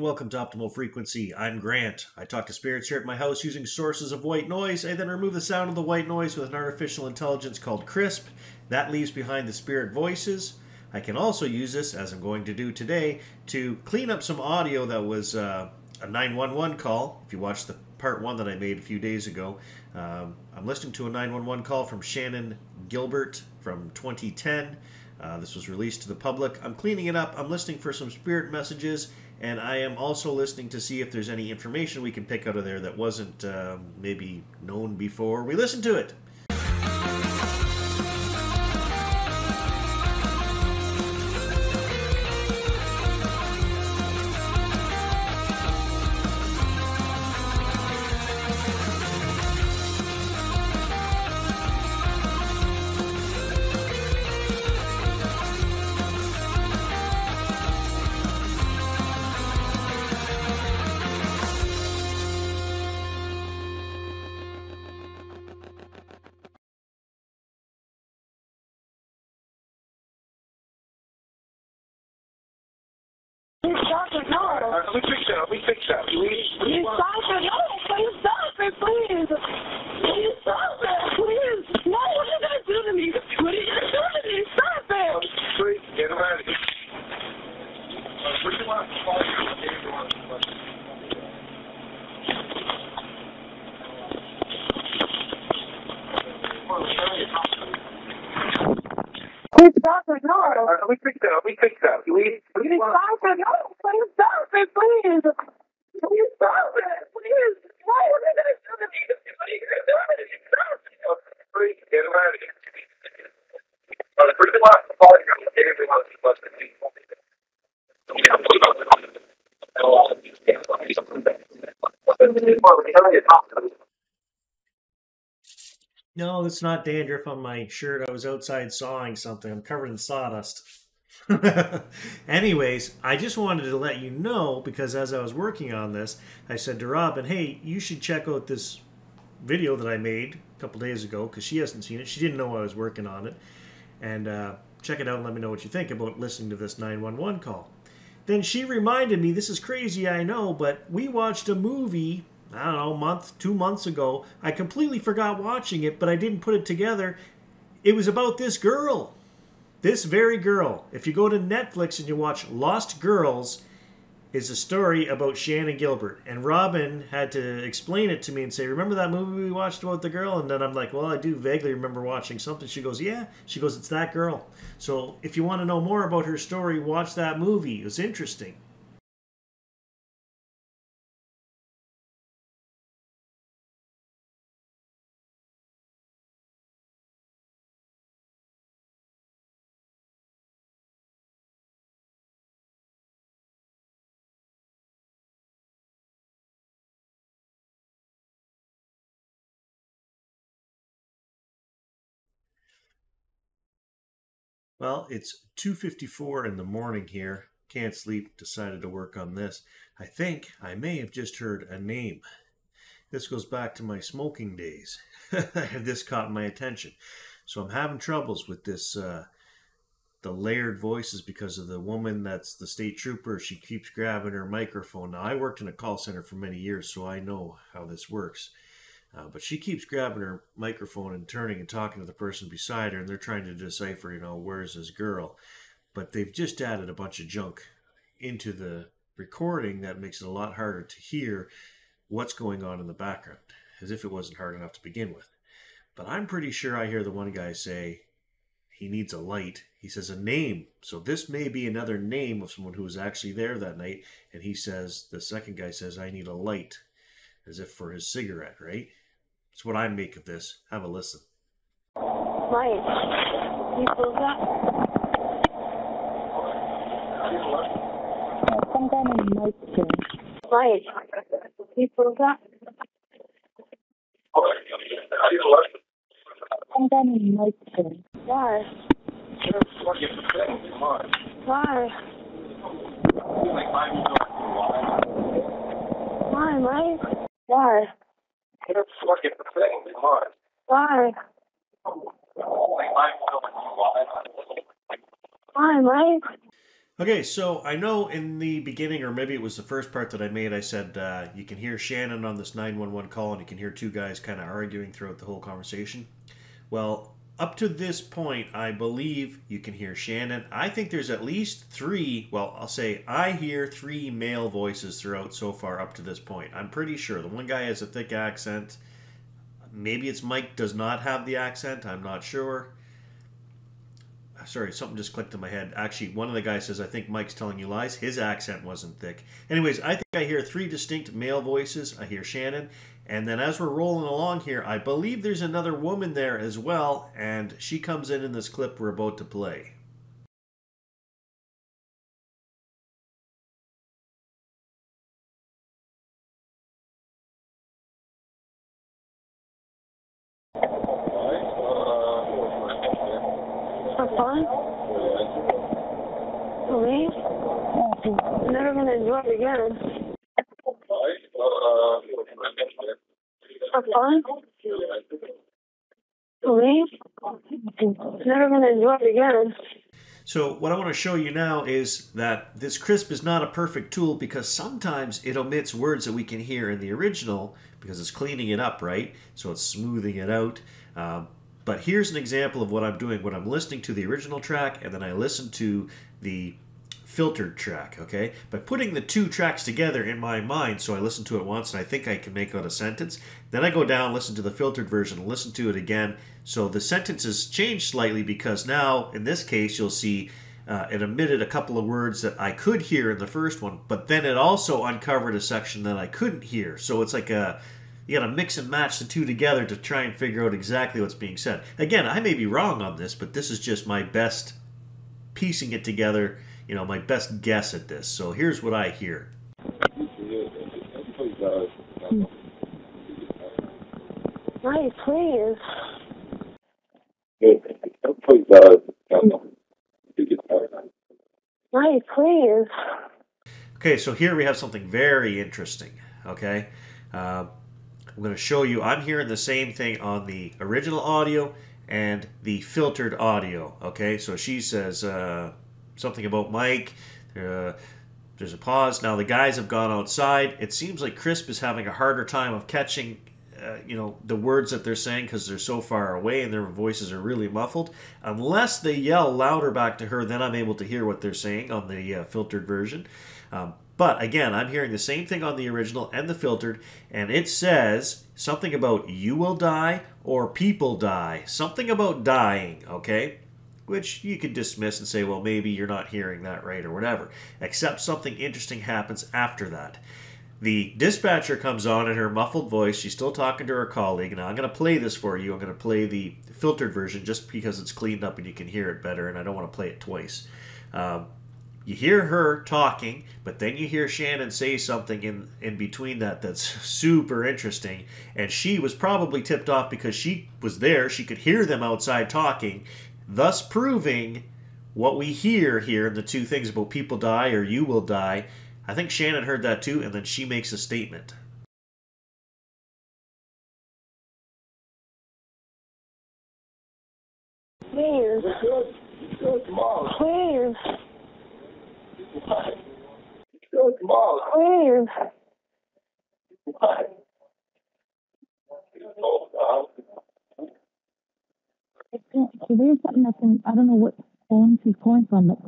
Welcome to Optimal Frequency. I'm Grant. I talk to spirits here at my house using sources of white noise. I then remove the sound of the white noise with an artificial intelligence called KRISP. That leaves behind the spirit voices. I can also use this, as I'm going to do today, to clean up some audio that was uh, a 911 call. If you watched the part one that I made a few days ago, um, I'm listening to a 911 call from Shannan Gilbert from 2010. Uh, this was released to the public. I'm cleaning it up. I'm listening for some spirit messages, and I am also listening to see if there's any information we can pick out of there that wasn't uh, maybe known before we listen to it. Uh, we fix that. We fix that. We, we, You stop it. No, please stop it, please. Please stop it, please. No, what are you going to do to me? What are you going to do to me? Stop it. Please, get him out of here. What do you want? Call you. Dave, you want to- Please stop it. No. Uh, we fix that. We fix that. We, we, Please stop it. No, please stop it, please. Please stop it, please. No, what are you going to do to me? What are you going to do to me? Stop it. please, get him out of here. Uh, what do you want? Call you. Dave, you want to- No, it's not dandruff on my shirt. I was outside sawing something. I'm covered in sawdust. Anyways, I just wanted to let you know because as I was working on this, I said to Robin, hey, you should check out this video that I made a couple days ago because she hasn't seen it. She didn't know I was working on it. And uh, check it out and let me know what you think about listening to this 911 call. Then she reminded me, this is crazy, I know, but we watched a movie, I don't know, month, two months ago. I completely forgot watching it, but I didn't put it together. It was about this girl. This very girl. If you go to Netflix and you watch Lost Girls, is a story about Shannan Gilbert. And Robin had to explain it to me and say, Remember that movie we watched about the girl? And then I'm like, Well, I do vaguely remember watching something. She goes, Yeah. She goes, It's that girl. So if you want to know more about her story, watch that movie. It was interesting. Well, it's 2:54 in the morning here. Can't sleep. Decided to work on this. I think I may have just heard a name. This goes back to my smoking days. this caught my attention. So I'm having troubles with this uh the layered voices because of the woman that's the state trooper. She keeps grabbing her microphone. Now, I worked in a call center for many years, so I know how this works. Uh, but she keeps grabbing her microphone and turning and talking to the person beside her, and they're trying to decipher, you know, where's this girl? But they've just added a bunch of junk into the recording that makes it a lot harder to hear what's going on in the background, as if it wasn't hard enough to begin with. But I'm pretty sure I hear the one guy say he needs a light. He says a name. So this may be another name of someone who was actually there that night. And he says, the second guy says, I need a light, as if for his cigarette, right? That's what I make of this. Have a listen. Mike, people got. And Mike too. Mike, people got. Come down and Mike too. Why? Why? Why, Mike? Why? Why? Why, Mike? Okay, so I know in the beginning, or maybe it was the first part that I made, I said uh, you can hear Shannan on this 911 call and you can hear two guys kind of arguing throughout the whole conversation. Well, up to this point, I believe you can hear Shannan. I think there's at least three, well, I'll say I hear three male voices throughout so far up to this point. I'm pretty sure. The one guy has a thick accent. Maybe it's Mike does not have the accent. I'm not sure uh, sorry, something just clicked in my head. Actually, one of the guys says, I think Mike's telling you lies. His accent wasn't thick. Anyways, I think I hear three distinct male voices. I hear Shannan. And then as we're rolling along here, I believe there's another woman there as well. And she comes in in this clip we're about to play. I'm fine. Please? Never gonna enjoy it again. Never gonna enjoy it again. So what I want to show you now is that this KRISP is not a perfect tool because sometimes it omits words that we can hear in the original because it's cleaning it up, right? So it's smoothing it out. Um, but here's an example of what I'm doing when I'm listening to the original track and then I listen to the filtered track, okay? By putting the two tracks together in my mind, so I listen to it once and I think I can make out a sentence, then I go down, listen to the filtered version, listen to it again. So the sentences change slightly because now, in this case, you'll see uh, it omitted a couple of words that I could hear in the first one, but then it also uncovered a section that I couldn't hear. So it's like a you got to mix and match the two together to try and figure out exactly what's being said. Again, I may be wrong on this, but this is just my best piecing it together, you know, my best guess at this. So here's what I hear. Right, please. Right, please. Okay, so here we have something very interesting. Okay, uh, I'm going to show you. I'm hearing the same thing on the original audio and the filtered audio. Okay, so she says uh, something about Mike. Uh, there's a pause. Now the guys have gone outside. It seems like KRISP is having a harder time of catching, uh, you know, the words that they're saying because they're so far away and their voices are really muffled. Unless they yell louder back to her, then I'm able to hear what they're saying on the uh, filtered version. Um, but again, I'm hearing the same thing on the original and the filtered, and it says something about you will die or people die. Something about dying, okay? Which you could dismiss and say, well, maybe you're not hearing that right or whatever. Except something interesting happens after that. The dispatcher comes on in her muffled voice. She's still talking to her colleague. Now, I'm going to play this for you. I'm going to play the filtered version just because it's cleaned up and you can hear it better, and I don't want to play it twice. Um, you hear her talking, but then you hear Shannan say something in, in between that that's super interesting. And she was probably tipped off because she was there. She could hear them outside talking, thus proving what we hear here in the two things about people die or you will die. I think Shannan heard that too, and then she makes a statement. Please. Please. Please. So there's something that's in, I don't know what phone she's calling from, but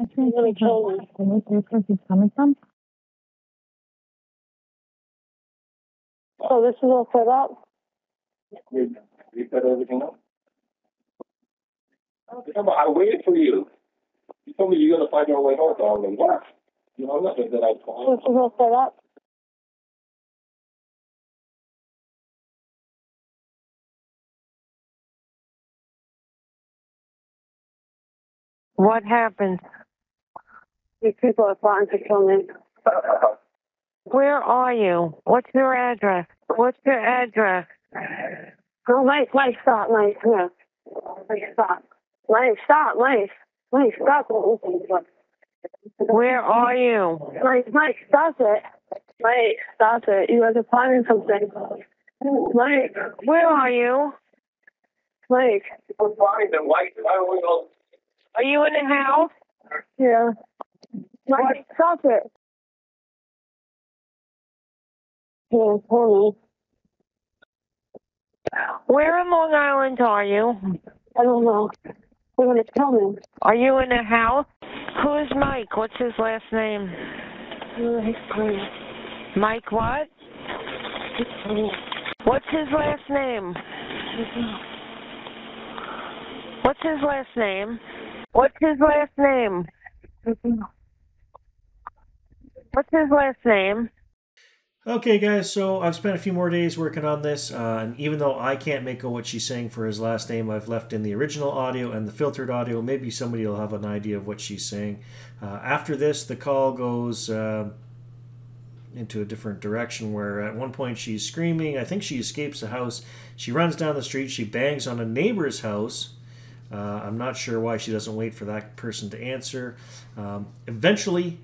I can't Let me see tell where you. where where she's coming from. So this is all set up? You set everything up? Remember, I waited for you. You told me you're gonna find your way home, so I'm like, what? You know, nothing that I This called. is all set up? What happened? These people are plotting to kill me. Where are you? What's your address? What's your address? Oh, Mike, Mike, stop, come here. Mike, stop. Mike, stop, Mike. Mike, stop. Where are you? Mike, Mike, stop it. Mike, stop it. You guys are planning something. Mike, Where are you? Mike, I'm fine, then why, why are? Are you in the house? yeah. Mike, stop it. Yeah, Tony. Where in Long Island are you? I don't know. They're gonna tell me. Are you in a house? Who is Mike? What's his last name? Mike what? What's his last name? What's his last name? What's his last name? What's his last name? Okay, guys, so I've spent a few more days working on this, uh, and even though I can't make out what she's saying for his last name, I've left in the original audio and the filtered audio. Maybe somebody will have an idea of what she's saying. Uh, after this, the call goes uh, into a different direction where at one point she's screaming. I think she escapes the house. She runs down the street. She bangs on a neighbor's house. Uh, I'm not sure why she doesn't wait for that person to answer. Um, eventually,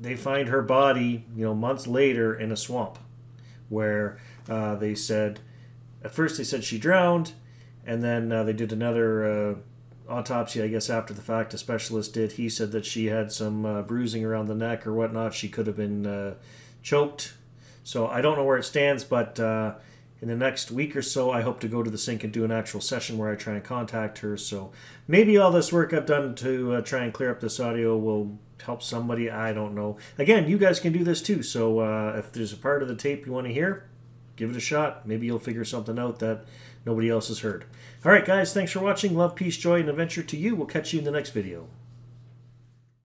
they find her body, you know, months later in a swamp, where uh, they said, at first they said she drowned, and then uh, they did another uh, autopsy, I guess, after the fact. A specialist did. He said that she had some uh, bruising around the neck or whatnot. She could have been uh, choked. So I don't know where it stands, but in the next week or so, I hope to go to the sink and do an actual session where I try and contact her. So maybe all this work I've done to uh, try and clear up this audio will help somebody. I don't know. Again, you guys can do this too. So uh, if there's a part of the tape you want to hear, give it a shot. Maybe you'll figure something out that nobody else has heard. All right, guys, thanks for watching. Love, peace, joy, and adventure to you. We'll catch you in the next video.